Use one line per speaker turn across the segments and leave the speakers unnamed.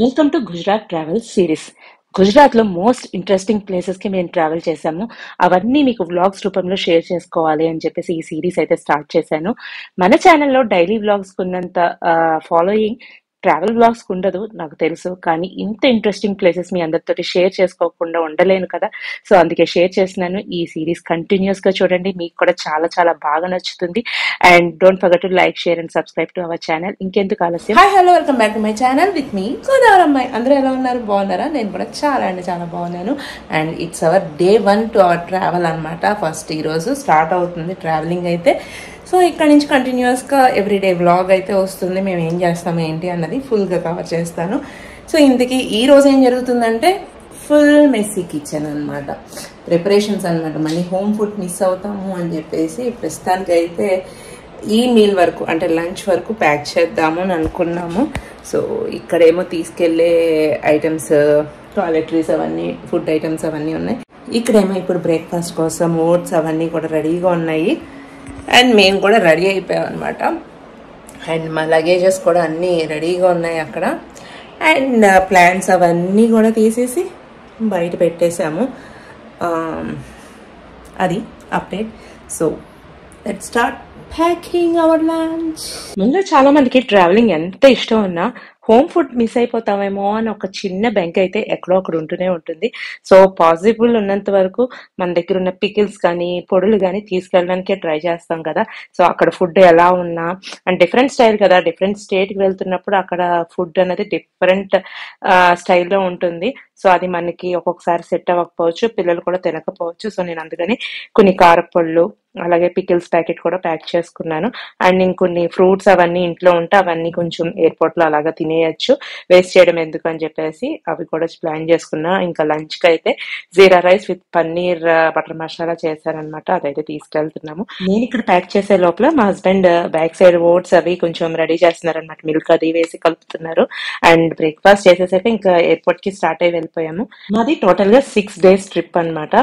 Welcome to Gujarat travel series. గుజరాత్లో most interesting ప్లేసెస్కి మేము ట్రావెల్ చేశాము. అవన్నీ మీకు వ్లాగ్స్ రూపంలో షేర్ చేసుకోవాలి అని చెప్పేసి ఈ సిరీస్ అయితే స్టార్ట్ చేశాను. మన ఛానల్లో డైలీ వ్లాగ్స్ ఉన్నంత ఫాలోయింగ్ ట్రావెల్ వ్లాగ్స్ ఉండదు నాకు తెలుసు. కానీ ఇంత ఇంట్రెస్టింగ్ ప్లేసెస్ మీ అందరితో షేర్ చేసుకోకుండా ఉండలేను కదా. సో అందుకే షేర్ చేస్తున్నాను. ఈ సిరీస్ కంటిన్యూస్గా చూడండి. మీకు కూడా చాలా చాలా బాగా నచ్చుతుంది. And don't forget to like share and subscribe to our channel ఇంకెందుకు ఆలస్యం?
Hi hello welcome back to my channel with మీ గోదావరి అమ్మాయి అందరూ ఎలా ఉన్నారు? బాగున్నారా? నేను కూడా చాలా అంటే చాలా బాగున్నాను. And it's our day one to our travel అనమాట ఫస్ట్ ఈరోజు స్టార్ట్ అవుతుంది ట్రావెలింగ్ అయితే. సో ఇక్కడ నుంచి కంటిన్యూస్గా ఎవ్రీడే వ్లాగ్ అయితే వస్తుంది. మేము ఏం చేస్తాము ఏంటి అన్నది ఫుల్గా కవర్ చేస్తాను. సో ఇంతకీ ఈ రోజు ఏం జరుగుతుందంటే ఫుల్ మెస్సీ కిచెన్ అనమాట ప్రిపరేషన్స్ అనమాట మళ్ళీ హోమ్ ఫుడ్ మిస్ అవుతాము అని చెప్పేసి ప్రస్తుతానికి అయితే ఈ మీల్ వరకు అంటే లంచ్ వరకు ప్యాక్ చేద్దాము అని అనుకున్నాము. సో ఇక్కడేమో తీసుకెళ్ళే ఐటమ్స్ టాయిలెటరీస్ అవన్నీ ఫుడ్ ఐటమ్స్ అవన్నీ ఉన్నాయి. ఇక్కడేమో ఇప్పుడు బ్రేక్ఫాస్ట్ కోసం ఓట్స్ అవన్నీ కూడా రెడీగా ఉన్నాయి. అండ్ మేము కూడా రెడీ అయిపోయాం అనమాట అండ్ మా లగేజెస్ కూడా అన్నీ రెడీగా ఉన్నాయి అక్కడ. అండ్ ప్లాన్స్ అవన్నీ కూడా తీసేసి బయట పెట్టేశాము. అది update. So let start packing our lunch
ముందు చాలా మందికి ట్రావెలింగ్ ఎంత ఇష్టం ఉన్నా హోమ్ ఫుడ్ మిస్ అయిపోతామేమో అని ఒక చిన్న బెంక్ అయితే ఎక్కడో అక్కడ ఉంటూనే ఉంటుంది. సో పాసిబుల్ ఉన్నంత వరకు మన దగ్గర ఉన్న పికిల్స్ కానీ పొడులు కానీ తీసుకెళ్ళడానికే ట్రై చేస్తాం కదా. సో అక్కడ ఫుడ్ ఎలా ఉన్నా అండ్ డిఫరెంట్ స్టైల్ కదా. డిఫరెంట్ స్టేట్కి వెళ్తున్నప్పుడు అక్కడ ఫుడ్ అనేది డిఫరెంట్ స్టైల్లో ఉంటుంది. సో అది మనకి ఒక్కొక్కసారి సెట్ అవ్వకపోవచ్చు పిల్లలు కూడా తినకపోవచ్చు. సో నేను అందుకని కొన్ని కారపళ్ళు అలాగే పికిల్స్ ప్యాకెట్ కూడా ప్యాక్ చేసుకున్నాను. అండ్ ఇంకొన్ని ఫ్రూట్స్ అవన్నీ ఇంట్లో ఉంటే అవన్నీ కొంచెం ఎయిర్పోర్ట్లో అలాగా తినేయచ్చు. వేస్ట్ చేయడం ఎందుకు అని చెప్పేసి అవి కూడా ప్లాన్ చేసుకున్నా. ఇంకా లంచ్కి అయితే jeera rice with paneer butter masala చేశారనమాట అదైతే తీసుకెళ్తున్నాము. నేను ఇక్కడ ప్యాక్ చేసే లోపల మా హస్బెండ్ బ్యాక్ సైడ్ ఓట్స్ అవి కొంచెం రెడీ చేస్తున్నారనమాట మిల్క్ అది వేసి కలుపుతున్నారు. అండ్ బ్రేక్ఫాస్ట్ చేసేసాక ఇంకా ఎయిర్పోర్ట్కి స్టార్ట్ అయ్యి వెళ్ళిపోయాము. మాది టోటల్గా సిక్స్ డేస్ ట్రిప్ అన్నమాట.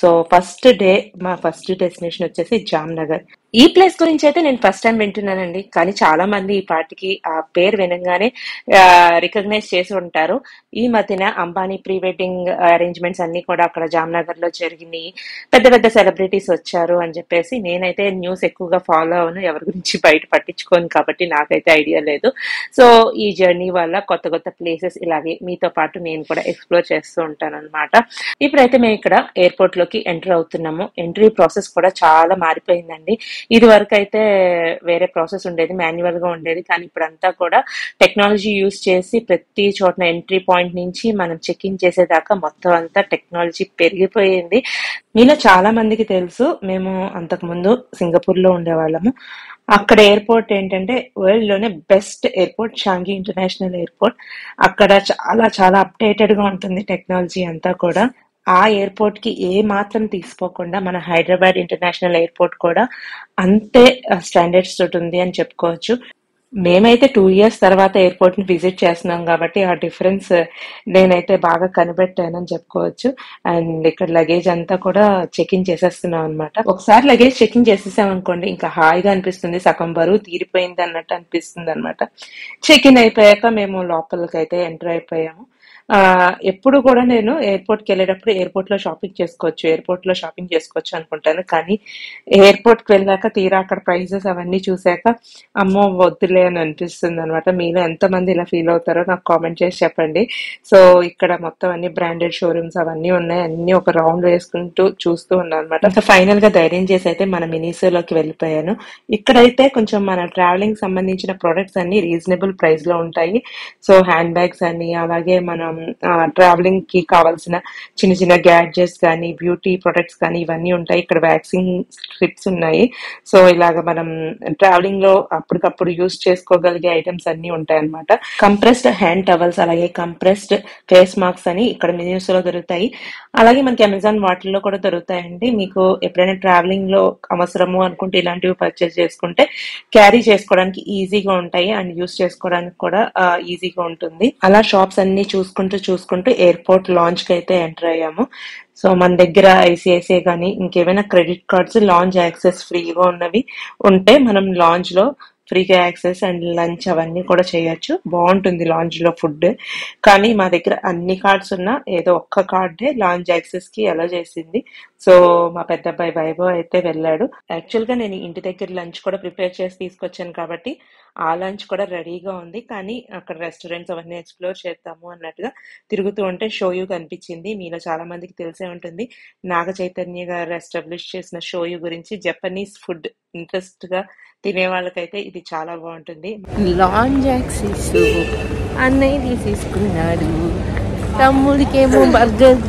సో ఫస్ట్ డే మా ఫస్ట్ డెస్టినేషన్ వచ్చేసి జామ్నగర్. ఈ ప్లేస్ గురించి అయితే నేను ఫస్ట్ టైం వింటున్నానండి. కానీ చాలా మంది ఈ పార్టీకి ఆ పేరు వినగానే రికగ్నైజ్ చేసి ఉంటారు. ఈ మధ్యన అంబానీ ప్రీ వెడ్డింగ్ అరేంజ్మెంట్స్ అన్ని కూడా అక్కడ జామ్నగర్లో జరిగినాయి. పెద్ద పెద్ద సెలబ్రిటీస్ వచ్చారు అని చెప్పేసి నేనైతే న్యూస్ ఎక్కువగా ఫాలో అవును ఎవరి గురించి బయట పట్టించుకోను కాబట్టి నాకైతే ఐడియా లేదు. సో ఈ జర్నీ వల్ల కొత్త కొత్త ప్లేసెస్ ఇలాగే మీతో పాటు నేను కూడా ఎక్స్ప్లోర్ చేస్తూ ఉంటాను అనమాట ఇప్పుడైతే మేము ఇక్కడ ఎయిర్పోర్ట్లోకి ఎంటర్ అవుతున్నాము. ఎంట్రీ ప్రాసెస్ కూడా చాలా మారిపోయిందండి. ఇది వరకు అయితే వేరే ప్రాసెస్ ఉండేది మాన్యువల్గా ఉండేది. కానీ ఇప్పుడంతా కూడా టెక్నాలజీ యూస్ చేసి ప్రతి చోటన ఎంట్రీ పాయింట్ నుంచి మనం చెక్ఇన్ చేసేదాకా మొత్తం అంతా టెక్నాలజీ పెరిగిపోయింది. మీలో చాలా మందికి తెలుసు మేము అంతకు ముందు సింగపూర్లో ఉండేవాళ్ళము. అక్కడ ఎయిర్పోర్ట్ ఏంటంటే వరల్డ్లోనే best airport Changi international airport అక్కడ చాలా చాలా అప్డేటెడ్గా ఉంటుంది టెక్నాలజీ అంతా కూడా. ఆ ఎయిర్పోర్ట్కి ఏ మాత్రం తీసుకోకుండా మన హైదరాబాద్ ఇంటర్నేషనల్ ఎయిర్పోర్ట్ కూడా అంతే స్టాండర్డ్స్ తోటి ఉంది అని చెప్పుకోవచ్చు. మేమైతే టూ ఇయర్స్ తర్వాత ఎయిర్పోర్ట్ని విజిట్ చేస్తున్నాం కాబట్టి ఆ డిఫరెన్స్ నేనైతే బాగా కనిపెట్టానని చెప్పుకోవచ్చు. అండ్ ఇక్కడ లగేజ్ అంతా కూడా చెకింగ్ చేసేస్తున్నాం అనమాట ఒకసారి లగేజ్ చెకింగ్ చేసేసాం అనుకోండి ఇంకా హాయిగా అనిపిస్తుంది. సగం బరువు తీరిపోయింది అన్నట్టు అనిపిస్తుంది అనమాట చెక్ ఇన్ అయిపోయాక మేము లోపలికి అయితే ఎంటర్ అయిపోయాము. ఎప్పుడు కూడా నేను ఎయిర్పోర్ట్కి వెళ్ళేటప్పుడు ఎయిర్పోర్ట్లో షాపింగ్ చేసుకోవచ్చు ఎయిర్పోర్ట్లో షాపింగ్ చేసుకోవచ్చు అనుకుంటాను. కానీ ఎయిర్పోర్ట్కి వెళ్ళాక తీరా అక్కడ ప్రైజెస్ అవన్నీ చూసాక అమ్మో వద్దులే అని అనిపిస్తుంది అనమాట మీలో ఎంతమంది ఇలా ఫీల్ అవుతారో నాకు కామెంట్ చేసి చెప్పండి. సో ఇక్కడ మొత్తం అన్ని బ్రాండెడ్ షోరూమ్స్ అవన్నీ ఉన్నాయి. అన్ని ఒక రౌండ్ వేసుకుంటూ చూస్తూ ఉన్నాను అనమాట ఫైనల్గా ధైర్యం చేసి అయితే మన మినీసోలోకి వెళ్ళిపోయాను. ఇక్కడైతే కొంచెం మన ట్రావెలింగ్ సంబంధించిన ప్రొడక్ట్స్ అన్ని రీజనబుల్ ప్రైస్లో ఉంటాయి. సో హ్యాండ్ బ్యాగ్స్ అని అలాగే మనం Um, ట్రావెలింగ్కి కావాల్సిన చిన్న చిన్న గ్యాడ్జెట్స్ కానీ బ్యూటీ ప్రొడక్ట్స్ కానీ ఇవన్నీ ఉంటాయి. ఇక్కడ వ్యాక్సిన్ స్ట్రిప్స్ ఉన్నాయి. సో ఇలాగ మనం ట్రావెలింగ్లో అప్పటికప్పుడు యూస్ చేసుకోగలిగే ఐటమ్స్ అన్ని ఉంటాయి అనమాట కంప్రెస్డ్ హ్యాండ్ టవల్స్ అలాగే కంప్రెస్డ్ ఫేస్ మాస్క్ అని ఇక్కడ మినిస్లో దొరుకుతాయి. అలాగే మనకి అమెజాన్ వాటిల్లో కూడా దొరుకుతాయండి. మీకు ఎప్పుడైనా ట్రావెలింగ్లో అవసరము అనుకుంటే ఇలాంటివి పర్చేస్ చేసుకుంటే క్యారీ చేసుకోవడానికి ఈజీగా ఉంటాయి. అండ్ యూస్ చేసుకోవడానికి కూడా ఈజీగా ఉంటుంది. అలా షాప్స్ అన్ని చూసుకుంటూ చూసుకుంటూ ఎయిర్పోర్ట్ లాంచ్కి అయితే ఎంటర్ అయ్యాము. సో మన దగ్గర ఐసిఐసిఐ కానీ ఇంకేమైనా క్రెడిట్ కార్డ్స్ లాంచ్ యాక్సెస్ ఫ్రీగా ఉన్నవి ఉంటే మనం లాంచ్లో ఫ్రీగా యాక్సెస్ అండ్ లంచ్ అవన్నీ కూడా చేయొచ్చు. బాగుంటుంది లాంజ్లో ఫుడ్. కానీ మా దగ్గర అన్ని కార్డ్స్ ఉన్నా ఏదో ఒక్క కార్డే లాంజ్ యాక్సెస్కి అలా చేసింది. సో మా పెద్ద అబ్బాయి వైభవ్ అయితే వెళ్ళాడు. యాక్చువల్గా నేను ఇంటి దగ్గర లంచ్ కూడా ప్రిపేర్ చేసి తీసుకొచ్చాను కాబట్టి ఆ లంచ్ కూడా రెడీగా ఉంది. కానీ అక్కడ రెస్టారెంట్స్ అవన్నీ ఎక్స్ప్లోర్ చేద్దాము అన్నట్టుగా తిరుగుతూ ఉంటే షోయు కనిపించింది. మీలో చాలా మందికి తెలిసే ఉంటుంది. నాగ చైతన్య గారు ఎస్టాబ్లిష్ చేసిన షోయు గురించి జపనీస్ ఫుడ్ ఇంట్రెస్ట్గా తినే వాళ్ళకైతే ఇది చాలా బాగుంటుంది.
లాంజ్ యాక్సిస్ అన్నయ్య తీసేసుకున్నాడు. తమ్ముడికేమో బర్గర్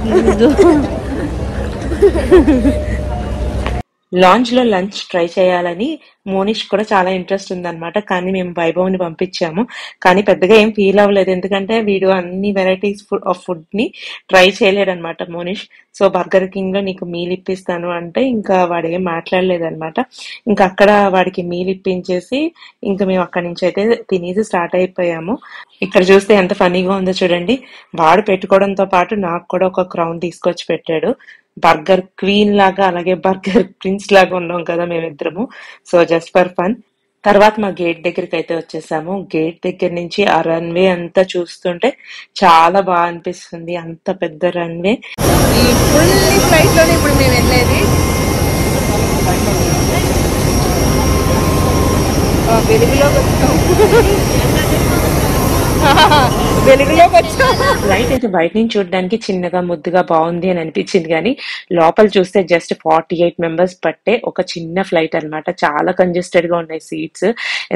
లాంచ్లో లంచ్ ట్రై చేయాలని మోనిష్ కూడా చాలా ఇంట్రెస్ట్ ఉందన్నమాట. కానీ మేము వైభవ్ని పంపించాము. కానీ పెద్దగా ఏం ఫీల్ అవ్వలేదు. ఎందుకంటే వీడు అన్ని వెరైటీస్ ఆఫ్ ఫుడ్ని ట్రై చేయలేడు అనమాట మోనిష్. సో బర్గర్ కింగ్లో నీకు మీల్ ఇప్పిస్తాను అంటే ఇంకా వాడు ఏం మాట్లాడలేదనమాట ఇంకా అక్కడ వాడికి మీల్ ఇప్పించేసి ఇంకా మేము అక్కడి నుంచి అయితే తినేసి స్టార్ట్ అయిపోయాము. ఇక్కడ చూస్తే ఎంత ఫనీగా ఉందో చూడండి. వాడు పెట్టుకోవడంతో పాటు నాకు కూడా ఒక క్రౌన్ తీసుకొచ్చి పెట్టాడు. బర్గర్ క్వీన్ లాగా అలాగే బర్గర్ ప్రిన్స్ లాగా ఉన్నాం కదా మేమిద్దరము. So just for fun. తర్వాత మా గేట్ దగ్గరికి అయితే వచ్చేసాము. గేట్ దగ్గర నుంచి ఆ రన్వే అంతా చూస్తుంటే చాలా బాగా అనిపిస్తుంది. అంత పెద్ద రన్వే.
ఫ్లైట్లోనే ఇప్పుడు మేము వెళ్ళేది. ఆ, వెలుగులోకి వచ్చాం. వెలుగులోకి వచ్చాం.
ఫ్లైట్ అయితే బయట నుంచి చూడడానికి చిన్నగా ముద్దుగా బాగుంది అని అనిపించింది కానీ లోపల చూస్తే జస్ట్ ఫార్టీ ఎయిట్ మెంబర్స్ పట్టే ఒక చిన్న ఫ్లైట్ అన్నమాట. చాలా కంజెస్టెడ్గా ఉన్నాయి సీట్స్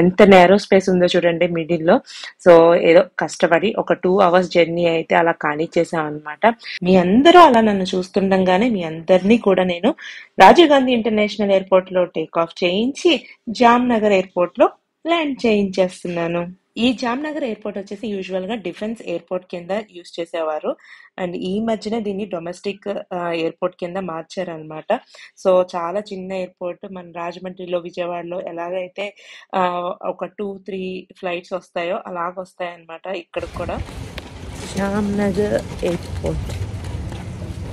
ఎంత నేరో స్పేస్ ఉందో చూడండి మిడిల్లో. సో ఏదో కష్టపడి ఒక టూ అవర్స్ జర్నీ అయితే అలా కానిచ్చేసాం అనమాట మీ అందరూ అలా నన్ను చూస్తుండగానే మీ అందరినీ కూడా నేను రాజీవ్ గాంధీ ఇంటర్నేషనల్ ఎయిర్పోర్ట్లో టేక్ ఆఫ్ చేయించి జామ్ నగర్ ఎయిర్పోర్ట్లో ల్యాండ్ చేయించేస్తున్నాను. ఈ జామ్నగర్ ఎయిర్పోర్ట్ వచ్చేసి యూజువల్గా డిఫెన్స్ ఎయిర్పోర్ట్ కింద యూజ్ చేసేవారు. అండ్ ఈ మధ్యన దీన్ని డొమెస్టిక్ ఎయిర్పోర్ట్ కింద మార్చారనమాట సో చాలా చిన్న ఎయిర్పోర్ట్ మన రాజమండ్రిలో విజయవాడలో ఎలాగైతే ఒక టూ త్రీ ఫ్లైట్స్ వస్తాయో అలాగ వస్తాయన్నమాట ఇక్కడ కూడా.
జామ్నగర్ ఎయిర్పోర్ట్.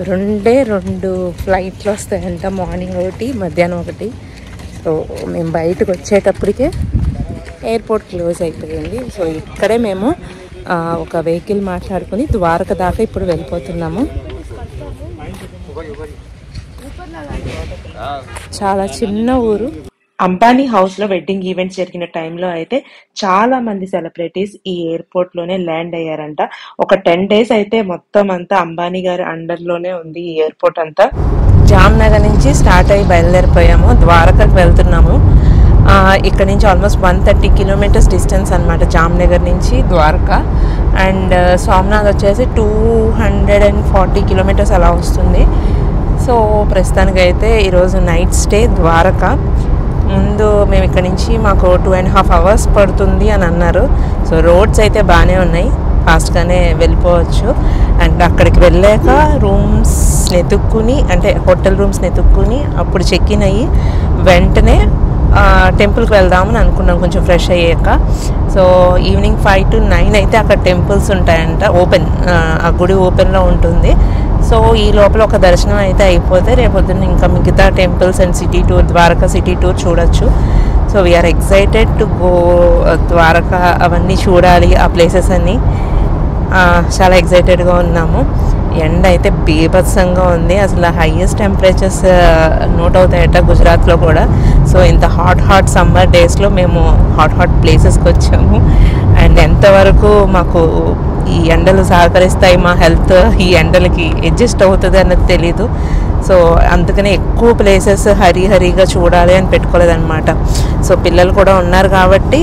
రెండే రెండు ఫ్లైట్లు వస్తాయంట మార్నింగ్ ఒకటి మధ్యాహ్నం ఒకటి. సో మేము బయటకు వచ్చేటప్పటికే ఎయిర్పోర్ట్ క్లోజ్ అయిపోయింది. సో ఇక్కడే మేము ఒక వెహికల్ మాట్లాడుకుని ద్వారక దాకా ఇప్పుడు వెళ్ళిపోతున్నాము. చాలా చిన్న ఊరు.
అంబానీ హౌస్లో వెడ్డింగ్ ఈవెంట్స్ జరిగిన టైంలో అయితే చాలా మంది సెలబ్రిటీస్ ఈ ఎయిర్పోర్ట్లోనే ల్యాండ్ అయ్యారంట. ఒక టెన్ డేస్ అయితే మొత్తం అంతా అంబానీ గారి అండర్లోనే ఉంది ఈ ఎయిర్పోర్ట్ అంతా.
జామ్నగర్ నుంచి స్టార్ట్ అయ్యి బయలుదేరిపోయాము. ద్వారకకు వెళ్తున్నాము. ఇక్కడ నుంచి almost one thirty kilometres distance అనమాట జామ్నగర్ నుంచి ద్వారకా. అండ్ సోమనాథ్ uh, వచ్చేసి two hundred and forty kilometres అలా వస్తుంది. సో ప్రస్తుతానికి అయితే ఈరోజు నైట్ స్టే ద్వారకా. ముందు మేము ఇక్కడ నుంచి మాకు టూ అండ్ హాఫ్ అవర్స్ పడుతుంది అని అన్నారు. సో రోడ్స్ అయితే బాగానే ఉన్నాయి. ఫాస్ట్గానే వెళ్ళిపోవచ్చు. అండ్ అక్కడికి వెళ్ళాక రూమ్స్ వెతుక్కుని అంటే హోటల్ రూమ్స్ వెతుక్కుని అప్పుడు చెక్ ఇన్ అయ్యి వెంటనే టెంపుల్కి వెళ్దామని అనుకున్నాం కొంచెం ఫ్రెష్ అయ్యాక. So evening five to nine అయితే అక్కడ టెంపుల్స్ ఉంటాయంట ఓపెన్ ఆ గుడి ఓపెన్లో ఉంటుంది. సో ఈ లోపల ఒక దర్శనం అయితే అయిపోతే రేపొద్దున ఇంకా మిగతా temples and city tour Dwarka city tour చూడొచ్చు. So we're excited to go Dwarka అవన్నీ చూడాలి ఆ ప్లేసెస్ అన్నీ. చాలా ఎక్సైటెడ్గా ఉన్నాము. ఎండ అయితే బీభత్సంగా ఉంది. అసలు హైయెస్ట్ టెంపరేచర్స్ నోట్ అవుతాయట గుజరాత్లో కూడా. సో ఇంత హాట్ హాట్ సమ్మర్ డేస్లో మేము హాట్ హాట్ ప్లేసెస్కి వచ్చాము. అండ్ ఎంతవరకు మాకు ఈ ఎండలు సహకరిస్తాయి మా హెల్త్ ఈ ఎండలకి అడ్జస్ట్ అవుతుంది అన్నది తెలీదు. సో అందుకనే ఎక్కువ ప్లేసెస్ హరి హరిగా చూడాలి అని పెట్టుకోలేదన్నమాట. సో పిల్లలు కూడా ఉన్నారు కాబట్టి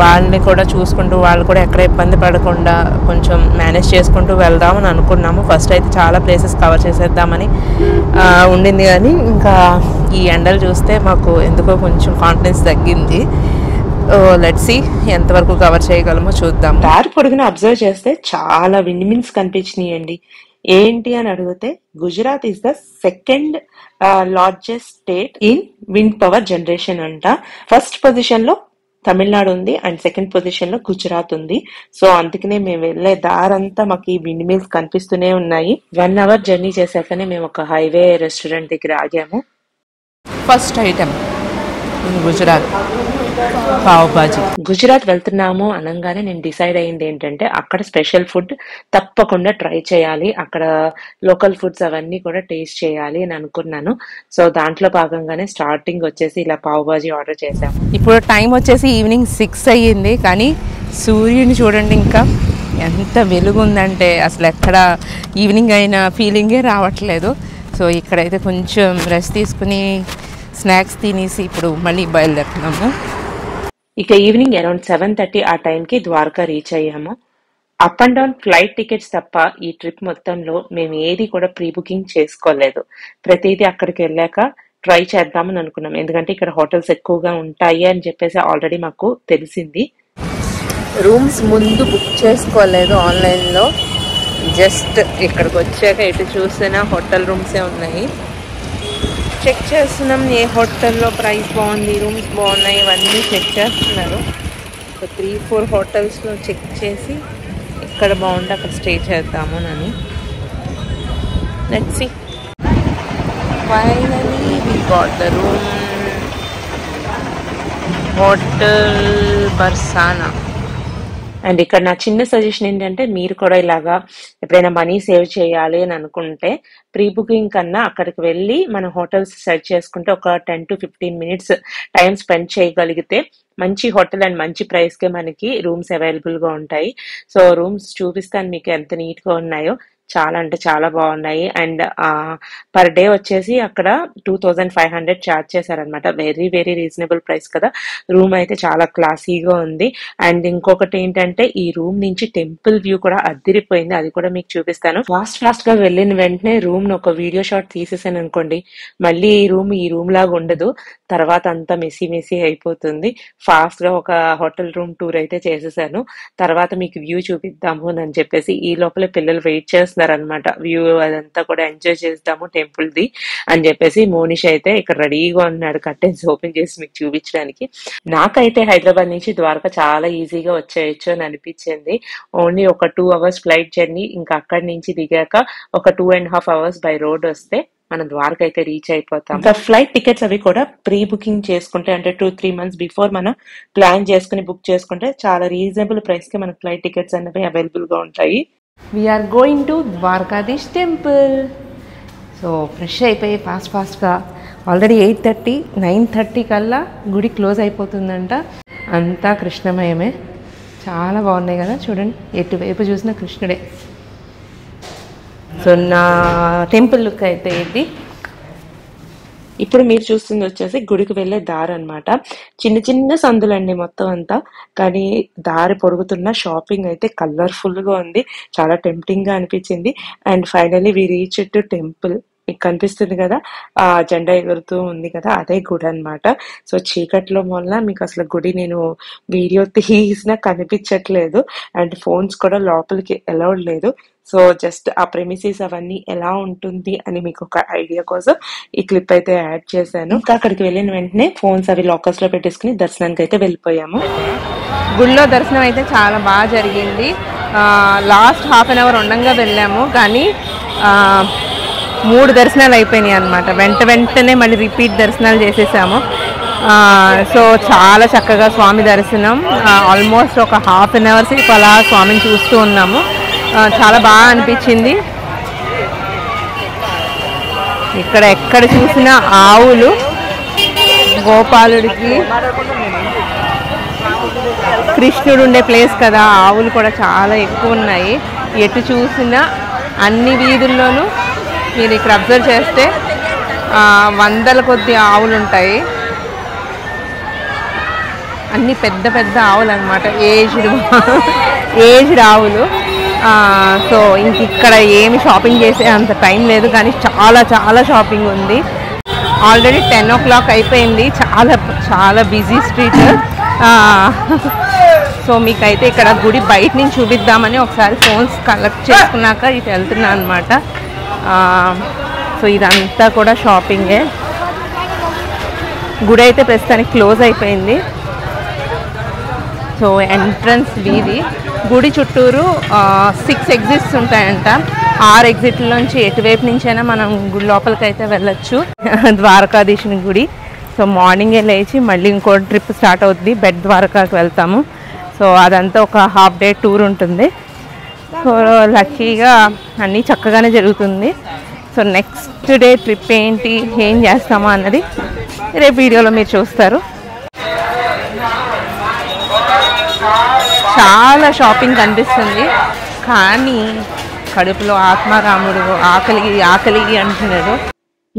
వాళ్ళని కూడా చూసుకుంటూ వాళ్ళు కూడా ఎక్కడ ఇబ్బంది పడకుండా కొంచెం మేనేజ్ చేసుకుంటూ వెళ్దామని అనుకున్నాము. ఫస్ట్ అయితే చాలా ప్లేసెస్ కవర్ చేసేద్దామని ఉండింది కానీ ఇంకా ఈ ఎండలు చూస్తే మాకు ఎందుకో కొంచెం కాన్ఫిడెన్స్ తగ్గింది. లెట్ సి ఎంతవరకు కవర్ చేయగలమో చూద్దాం.
దారి పొడుగున అబ్జర్వ్ చేస్తే చాలా విండ్మిల్స్ కనిపించినాయండి. ఏంటి అని అడిగితే Gujarat is the second largest state in wind power generation అంట. ఫస్ట్ పొజిషన్లో తమిళనాడు ఉంది అండ్ సెకండ్ పొజిషన్లో గుజరాత్ ఉంది సో అందుకనే మేము వెళ్ళే దారంతా మాకు ఈ విండ్ మిల్స్ కనిపిస్తూనే ఉన్నాయి. వన్ అవర్ జర్నీ చేశాకనే మేము ఒక హైవే రెస్టారెంట్ దగ్గర ఆగాము.
First item Gujarat. Pav bhaji
Gujarat వెళ్తున్నాము అనగానే నేను డిసైడ్ అయింది ఏంటంటే అక్కడ స్పెషల్ ఫుడ్ తప్పకుండా ట్రై చేయాలి. అక్కడ లోకల్ ఫుడ్స్ అవన్నీ కూడా టేస్ట్ చేయాలి అని అనుకున్నాను. సో దాంట్లో భాగంగానే స్టార్టింగ్ వచ్చేసి ఇలా పావ్ బాజీ ఆర్డర్ చేశాము
ఇప్పుడు టైం వచ్చేసి ఈవినింగ్ సిక్స్ అయ్యింది కానీ సూర్యుని చూడండి ఇంకా ఎంత వెలుగు ఉందంటే అసలు ఎక్కడ ఈవినింగ్ అయిన ఫీలింగే రావట్లేదు. సో ఇక్కడైతే కొంచెం రెస్ట్ తీసుకుని స్నాక్స్ తినేసి ఇప్పుడు మళ్ళీ బయలుదేరుతున్నాము.
ఇక ఈవినింగ్ అరౌండ్ సెవెన్ థర్టీ ఆ టైంకి ద్వారకా రీచ్ అయ్యాము. Up and down flight tickets తప్ప ఈ ట్రిప్ మొత్తంలో మేము ఏది కూడా ప్రీ బుకింగ్ చేసుకోలేదు. ప్రతిదీ అక్కడికి వెళ్ళాక ట్రై చేద్దామని అనుకున్నాం. ఎందుకంటే ఇక్కడ హోటల్స్ ఎక్కువగా ఉంటాయి అని చెప్పేసి ఆల్రెడీ మాకు తెలిసింది.
రూమ్స్ ముందు బుక్ చేసుకోలేదు ఆన్లైన్లో. జస్ట్ ఇక్కడికి వచ్చాక ఎటు చూసినా హోటల్ రూమ్సే ఉన్నాయి. చెక్ చేస్తున్నాం. ఏ హోటల్లో ప్రైస్ బాగుంది రూమ్స్ బాగున్నాయి ఇవన్నీ చెక్ చేస్తున్నారు. ఒక త్రీ ఫోర్ హోటల్స్లో చెక్ చేసి ఎక్కడ బాగుంటే అక్కడ స్టే చేద్దాము అని let's finally we got the room hotel Barsana
and ఇక్కడ నా చిన్న సజెషన్ ఏంటంటే మీరు కూడా ఇలాగా ఎప్పుడైనా మనీ సేవ్ చేయాలి అని అనుకుంటే ప్రీ బుకింగ్ కన్నా అక్కడికి వెళ్ళి మన హోటల్స్ సెర్చ్ చేసుకుంటే ఒక ten to fifteen minutes time spend చేయగలిగితే మంచి హోటల్ అండ్ మంచి ప్రైస్కి మనకి రూమ్స్ అవైలబుల్గా ఉంటాయి. సో రూమ్స్ చూపిస్తాను మీకు ఎంత నీట్గా ఉన్నాయో. చాలా అంటే చాలా బాగున్నాయి. అండ్ పర్ డే వచ్చేసి అక్కడ two thousand five hundred charge చేశారనమాట వెరీ వెరీ రీజనబుల్ ప్రైస్ కదా. రూమ్ అయితే చాలా క్లాసీగా ఉంది. అండ్ ఇంకొకటి ఏంటంటే ఈ రూమ్ నుంచి టెంపుల్ వ్యూ కూడా అద్దిరిపోయింది. అది కూడా మీకు చూపిస్తాను. ఫాస్ట్ ఫాస్ట్గా వెళ్ళిన వెంటనే రూమ్ ఒక వీడియో షాట్ తీసేసాను అనుకోండి. మళ్ళీ ఈ రూమ్ ఈ రూమ్ లాగా ఉండదు. తర్వాత అంతా మెస్సీ మెస్సీ అయిపోతుంది. ఫాస్ట్గా ఒక హోటల్ రూమ్ టూర్ అయితే చేసేసాను. తర్వాత మీకు వ్యూ చూపిద్దాము అని చెప్పేసి ఈ లోపల పిల్లలు వెయిట్ చేస్తున్నారు. అనమాట వ్యూ అదంతా కూడా ఎంజాయ్ చేద్దాము టెంపుల్ ది అని చెప్పేసి మోనిష్ అయితే ఇక్కడ రెడీగా ఉన్నాడు కర్టెన్స్ ఓపెన్ చేసి మీకు చూపించడానికి. నాకైతే హైదరాబాద్ నుంచి ద్వారకా చాలా ఈజీగా వచ్చేయచ్చు అని అనిపించింది. ఓన్లీ ఒక టూ అవర్స్ ఫ్లైట్ జర్నీ ఇంకా అక్కడి నుంచి దిగాక ఒక two and half hours by road వస్తే మనం ద్వారక అయితే రీచ్ అయిపోతాం ఇంకా ఫ్లైట్ టికెట్స్ అవి కూడా ప్రీ బుకింగ్ చేసుకుంటే అంటే టూ త్రీ మంత్స్ బిఫోర్ మనం ప్లాన్ చేసుకుని బుక్ చేసుకుంటే చాలా రీజనబుల్ ప్రైస్కి మనకు ఫ్లైట్ టికెట్స్ అనేవి అవైలబుల్గా ఉంటాయి.
We're going to Dwarkadhish temple so fresh అయిపోయి ఫాస్ట్ ఫాస్ట్గా already eight thirty nine thirty కల్లా గుడి క్లోజ్ అయిపోతుందంట. అంతా కృష్ణమయమే. చాలా బాగున్నాయి కదా చూడండి. ఎటువైపు చూసినా కృష్ణుడే. సో నా టెంపుల్ లుక్ అయితే ఇది
ఇప్పుడు మీరు చూస్తుంది వచ్చేసి గుడికి వెళ్ళే దారి అన్నమాట. చిన్న చిన్న సందులండి మొత్తం అంతా. కానీ దారి పొడుగుతున్న షాపింగ్ అయితే కలర్ఫుల్గా ఉంది. చాలా టెంప్టింగ్గా అనిపించింది. And finally we reach to temple మీకు కనిపిస్తుంది కదా? ఆ జెండా ఎగురుతూ ఉంది కదా అదే గుడి అన్నమాట. సో చీకట్లో వల్ల మీకు అసలు గుడి నేను వీడియో తీసినా కనిపించట్లేదు. అండ్ ఫోన్స్ కూడా లోపలికి అలౌడ్ లేదు. సో జస్ట్ ఆ ప్రెమిసెస్ అవన్నీ ఎలా ఉంటుంది అని మీకు ఒక ఐడియా కోసం ఈ క్లిప్ అయితే యాడ్ చేశాను. ఇంకా అక్కడికి వెళ్ళిన వెంటనే ఫోన్స్ అవి లాకర్స్లో పెట్టేసుకుని దర్శనానికి అయితే వెళ్ళిపోయాము.
గుడిలో దర్శనం అయితే చాలా బాగా జరిగింది. లాస్ట్ హాఫ్ అన్ అవర్ ఉండంగా వెళ్ళాము. కానీ మూడు దర్శనాలు అయిపోయినాయి అనమాట వెంట వెంటనే మళ్ళీ రిపీట్ దర్శనాలు చేసేసాము. సో చాలా చక్కగా స్వామి దర్శనం. ఆల్మోస్ట్ ఒక హాఫ్ అన్ అవర్స్ అలా స్వామిని చూస్తూ ఉన్నాము. చాలా బాగా అనిపించింది. ఇక్కడ ఎక్కడ చూసినా ఆవులు గోపాలుడికి కృష్ణుడు ఉండే ప్లేస్ కదా ఆవులు కూడా చాలా ఎక్కువ ఉన్నాయి. ఎటు చూసినా అన్ని వీధుల్లోనూ మీరు ఇక్కడ అబ్జర్వ్ చేస్తే వందల కొద్ది ఆవులు ఉంటాయి అన్ని పెద్ద పెద్ద ఆవులు అనమాట ఏజ్డ్ ఏజ్డ్ ఆవులు. సో ఇంక ఇక్కడ ఏమి షాపింగ్ చేసే అంత టైం లేదు కానీ చాలా చాలా షాపింగ్ ఉంది. ఆల్రెడీ టెన్ ఓ క్లాక్ అయిపోయింది. చాలా చాలా బిజీ స్ట్రీట్. సో మీకైతే ఇక్కడ గుడి బయట నుంచి చూపిద్దామని ఒకసారి ఫోన్స్ కలెక్ట్ చేసుకున్నాక ఇటు వెళ్తున్నా అనమాట సో ఇదంతా కూడా షాపింగే. గుడి అయితే ప్రస్తుతానికి క్లోజ్ అయిపోయింది. సో ఎంట్రన్స్ వీధి. గుడి చుట్టూరు సిక్స్ ఎగ్జిట్స్ ఉంటాయంట. ఆరు ఎగ్జిట్లోంచి ఎటువైపు నుంచైనా మనం గుడి లోపలికి అయితే వెళ్ళొచ్చు. ద్వారకాధీశుని గుడి.
సో మార్నింగే లేచి మళ్ళీ ఇంకో ట్రిప్ స్టార్ట్ అవుతుంది బెడ్ ద్వారకాకి వెళ్తాము. సో అదంతా ఒక హాఫ్ డే టూర్ ఉంటుంది. సో లక్కీగా అన్నీ చక్కగానే జరుగుతుంది. సో నెక్స్ట్ డే ట్రిప్ ఏంటి ఏం చేస్తామా అన్నది రేపు వీడియోలో మీరు చూస్తారు. చాలా షాపింగ్ కనిపిస్తుంది. కానీ కడుపులో ఆత్మారాముడు ఆకలి ఆకలి అంటున్నాడు.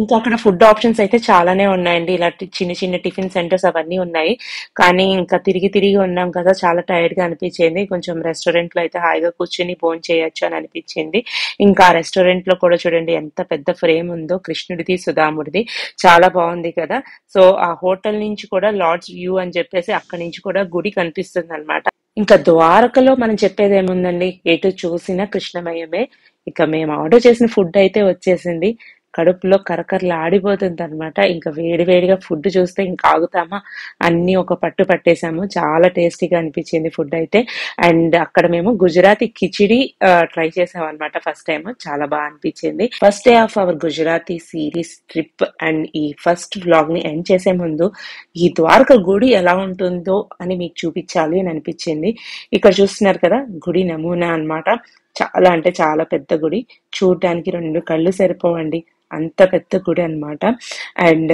ఇంకా అక్కడ ఫుడ్ ఆప్షన్స్ అయితే చాలానే ఉన్నాయండి. ఇలాంటి చిన్న చిన్న టిఫిన్ సెంటర్స్ అవన్నీ ఉన్నాయి. కానీ ఇంకా తిరిగి తిరిగి ఉన్నాం కదా చాలా టైర్డ్గా అనిపించింది. కొంచెం రెస్టారెంట్లో అయితే హాయిగా కూర్చొని భోజనం చేయొచ్చు అని అనిపించింది. ఇంకా రెస్టారెంట్లో కూడా చూడండి ఎంత పెద్ద ఫ్రేమ్ ఉందో. కృష్ణుడిది సుధాముడిది. చాలా బాగుంది కదా. సో ఆ హోటల్ నుంచి కూడా లార్డ్స్ వ్యూ అని చెప్పేసి అక్కడి నుంచి కూడా గుడి కనిపిస్తుంది అనమాట ఇంకా ద్వారకలో మనం చెప్పేది ఏముందండి? ఎటు చూసినా కృష్ణమయమే. ఇక మేము ఆర్డర్ చేసిన ఫుడ్ అయితే వచ్చేసింది. కడుపులో కరకరలు ఆడిపోతుంది అనమాట ఇంకా వేడి వేడిగా ఫుడ్ చూస్తే ఇంకా ఆగుతామా? అన్ని ఒక పట్టు పట్టేసాము చాలా టేస్టీగా అనిపించింది ఫుడ్ అయితే. అండ్ అక్కడ మేము గుజరాతీ కిచిడి ట్రై చేసాం అనమాట ఫస్ట్ టైం చాలా బాగా అనిపించింది. First day of our Gujarati series trip and ఈ ఫస్ట్ వ్లాగ్ని ఎండ్ చేసే ముందు ఈ ద్వారక గుడి ఎలా ఉంటుందో అని మీకు చూపించాలి అని అనిపించింది. ఇక్కడ చూస్తున్నారు కదా గుడి నమూనా అన్నమాట. చాలా అంటే చాలా పెద్ద గుడి. చూడటానికి రెండు కళ్ళు సరిపోవండి. అంత పెద్ద గుడి అన్నమాట. అండ్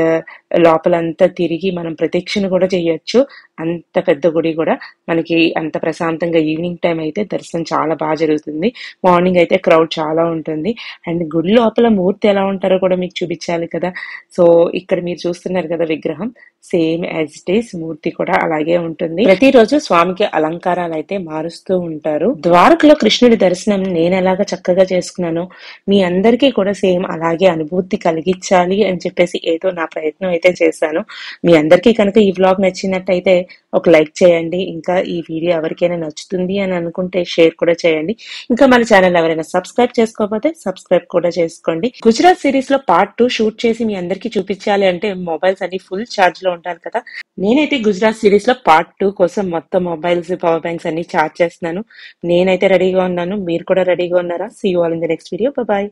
లోపలంతా తిరిగి మనం ప్రదక్షిణ కూడా చేయొచ్చు. అంత పెద్ద గుడి కూడా. మనకి అంత ప్రశాంతంగా ఈవినింగ్ టైం అయితే దర్శనం చాలా బాగా జరుగుతుంది. మార్నింగ్ అయితే క్రౌడ్ చాలా ఉంటుంది. అండ్ గుడి లోపల మూర్తి ఎలా ఉంటారో కూడా మీకు చూపించాలి కదా. సో ఇక్కడ మీరు చూస్తున్నారు కదా విగ్రహం. సేమ్ యాజ్ ఇట్ ఈస్ మూర్తి కూడా అలాగే ఉంటుంది. ప్రతిరోజు స్వామికి అలంకారాలు అయితే మారుస్తూ ఉంటారు. ద్వారకలో కృష్ణుడి దర్శనం నేను ఎలాగ చక్కగా చేసుకున్నానో మీ అందరికీ కూడా సేమ్ అలాగే అనుభూతి కలిగించాలి అని చెప్పేసి ఏదో నా ప్రయత్నం అయితే చేశాను. మీ అందరికీ కనుక ఈ వ్లాగ్ నచ్చినట్టయితే ఒక లైక్ చేయండి. ఇంకా ఈ వీడియో ఎవరికైనా నచ్చుతుంది అని అనుకుంటే షేర్ కూడా చేయండి. ఇంకా మన ఛానల్ ఎవరైనా సబ్స్క్రైబ్ చేసుకోకపోతే సబ్స్క్రైబ్ కూడా చేసుకోండి. గుజరాత్ సిరీస్లో పార్ట్ టూ షూట్ చేసి మీ అందరికీ చూపించాలి అంటే మొబైల్స్ అన్ని ఫుల్ ఛార్జ్లో ఉంటారు కదా. నేనైతే గుజరాత్ సిరీస్లో పార్ట్ టూ కోసం మొత్తం మొబైల్స్ పవర్ బ్యాంక్స్ అన్ని ఛార్జ్ చేస్తున్నాను. నేనైతే రెడీగా ఉన్నాను. మీరు కూడా రెడీగా ఉన్నారా? See you all in the next video bye